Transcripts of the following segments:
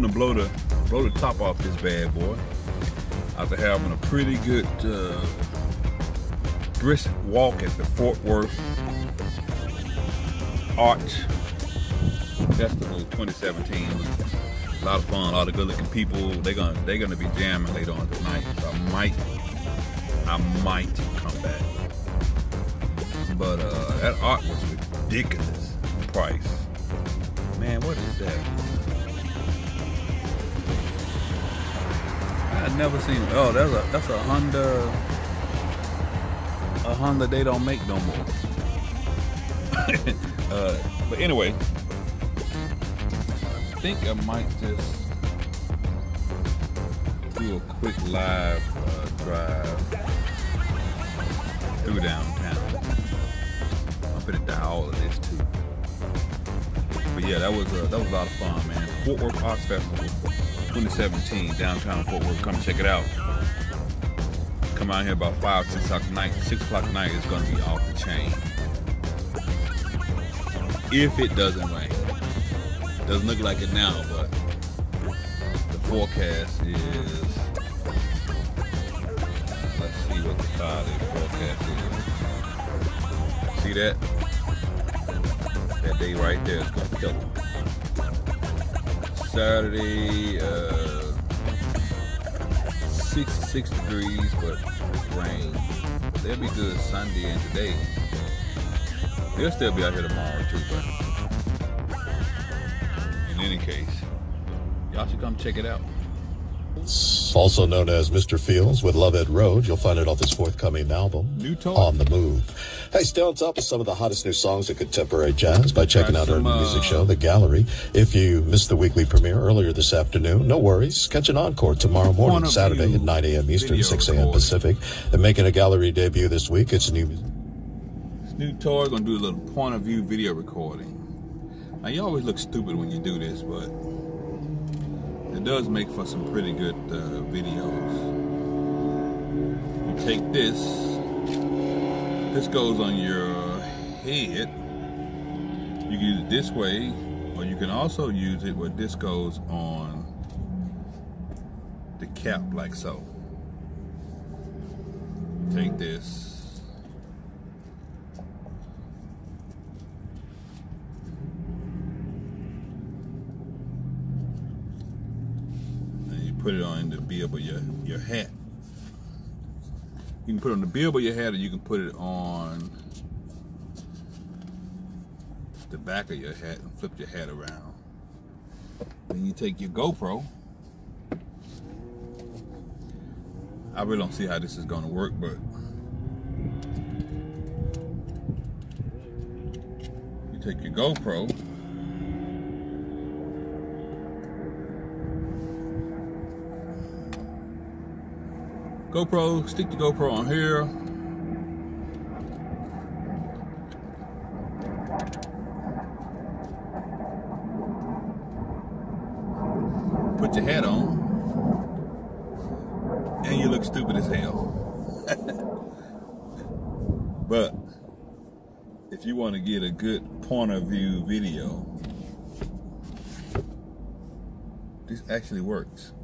gonna blow the blow the top off this bad boy after having a pretty good uh, brisk walk at the Fort Worth Arts Festival 2017. A lot of fun, a lot of good-looking people. They're gonna they're gonna be jamming later on tonight. So I might I might come back. But uh, that art was ridiculous price. Man, what is that? Never seen. Oh, that's a that's a Honda. A Honda they don't make no more. uh, but anyway, I think I might just do a quick live uh, drive through downtown. I'm gonna dial all of this too. But yeah, that was uh, that was a lot of fun, man. Fort Worth Arts Festival 2017, downtown Fort Worth. Come check it out. Come out here about five, six o'clock night. Six o'clock night is gonna be off the chain. If it doesn't rain. Doesn't look like it now, but the forecast is uh, let's see what the five forecast is. See that? That day right there is gonna kill them. Saturday, uh, 66 degrees, but rain. They'll be good Sunday and today. They'll still be out here tomorrow too, but in any case, y'all should come check it out. Also known as Mr. Fields with Love Ed Road. You'll find it off his forthcoming album, New. On the Move. Hey, stay on top of some of the hottest new songs in contemporary jazz by checking out our new uh, music show, The Gallery. If you missed the weekly premiere earlier this afternoon, no worries. Catch an encore tomorrow morning, Saturday at 9 a.m. Eastern, 6 a.m. Pacific. And making a gallery debut this week, it's new. Snoop Toy gonna do a little point of view video recording. Now you always look stupid when you do this, but it does make for some pretty good uh, videos. You take this, this goes on your head. You can use it this way, or you can also use it where this goes on the cap like so. Take this. and you put it on the bib of your, your hat. You can put it on the bib of your hat or you can put it on the back of your hat and flip your hat around. Then you take your GoPro. I really don't see how this is gonna work, but you take your GoPro GoPro, stick the GoPro on here. Put your hat on. And you look stupid as hell. but if you want to get a good point of view video, this actually works.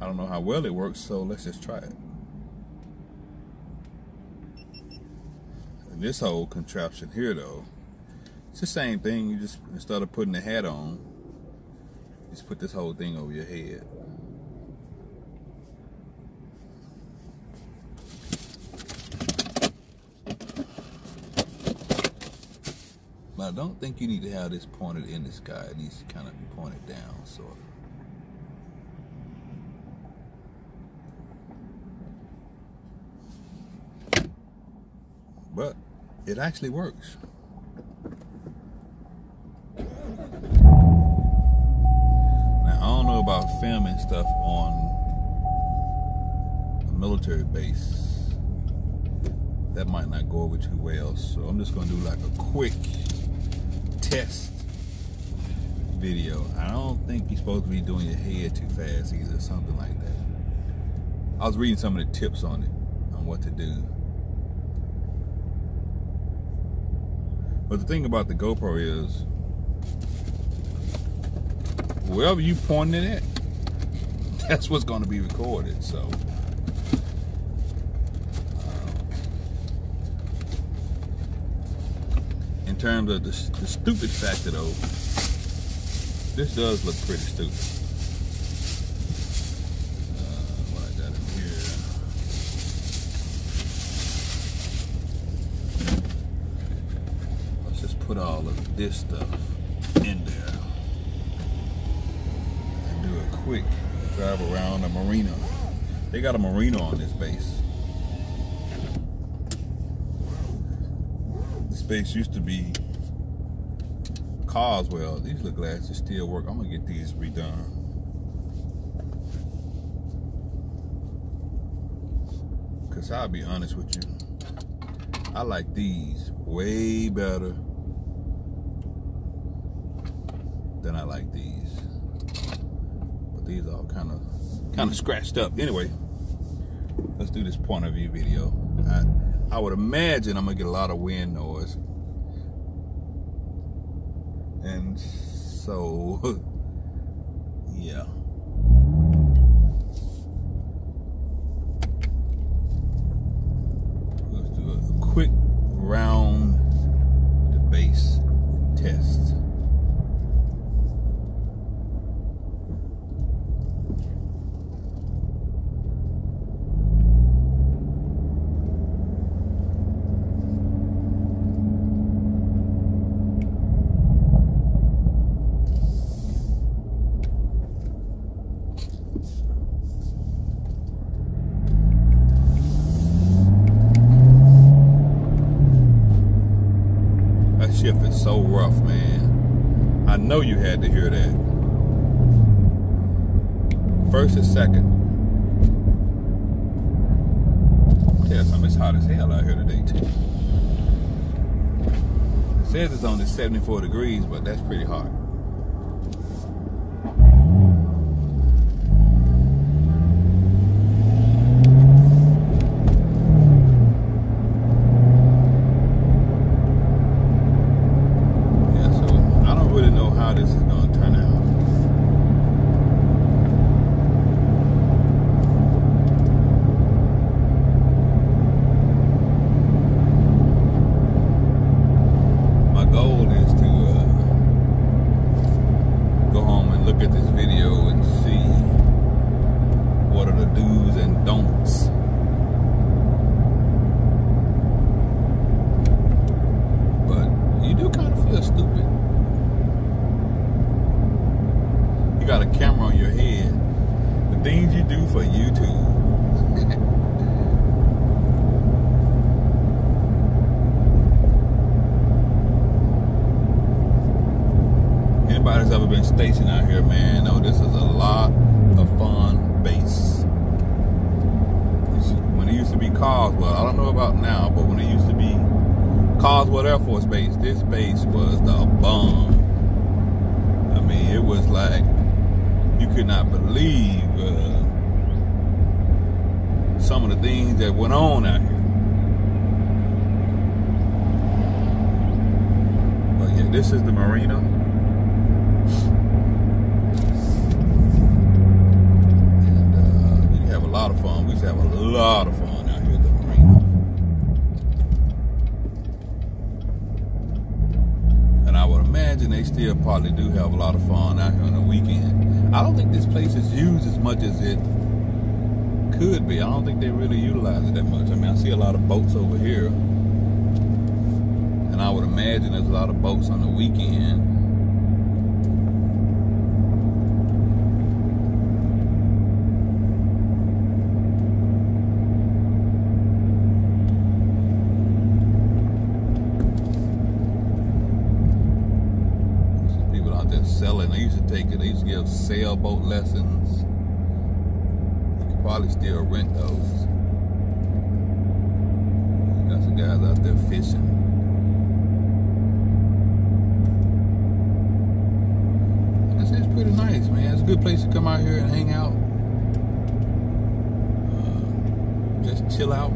I don't know how well it works, so let's just try it. And this whole contraption here, though, it's the same thing. You just, instead of putting the hat on, just put this whole thing over your head. But I don't think you need to have this pointed in the sky. It needs to kind of be pointed down, sort of. but it actually works. Now, I don't know about filming stuff on a military base. That might not go over too well, so I'm just gonna do like a quick test video. I don't think you're supposed to be doing your head too fast either, something like that. I was reading some of the tips on it, on what to do. But the thing about the GoPro is wherever you pointing it at, that's what's going to be recorded. So. Um, in terms of the, the stupid factor, though, this does look pretty stupid. Uh, what I got in here. Let's just put all of this stuff in there and do a quick drive around the marina. They got a marina on this base. This base used to be Carswell. These little glasses still work. I'm gonna get these redone. Cause I'll be honest with you. I like these way better than I like these. But these all kind of kind of scratched up. Anyway, let's do this point of view video. I, I would imagine I'm gonna get a lot of wind noise. And so, yeah. Let's do a quick round the base test. So rough, man. I know you had to hear that. First and second. Yeah, something it's hot as hell out here today too. It says it's only 74 degrees, but that's pretty hot. Yeah, so I don't really know how this is gonna turn out. My goal is to uh, go home and look at this video and see what are the do's and don'ts. But you do kind of feel stupid. You got a camera on your head. The things you do for YouTube. Anybody's ever been stationed out here, man, know this is a lot of fun base. When it used to be Carswell, I don't know about now, but when it used to be Carswell Air Force Base, this base was the bomb. I mean, it was like you could not believe uh, some of the things that went on out here. But yeah, this is the marina. And uh, you have a lot of fun. We used to have a lot of fun out here at the marina. And I would imagine they still probably do have a lot of fun out here on the weekend. I don't think this place is used as much as it could be. I don't think they really utilize it that much. I mean, I see a lot of boats over here. And I would imagine there's a lot of boats on the weekend. Some people out there selling. They They used to give sailboat lessons. You could probably still rent those. Got some guys out there fishing. I said, it's pretty nice, man. It's a good place to come out here and hang out. Uh, just chill out.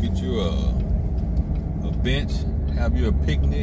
Get you a bench, have you a picnic,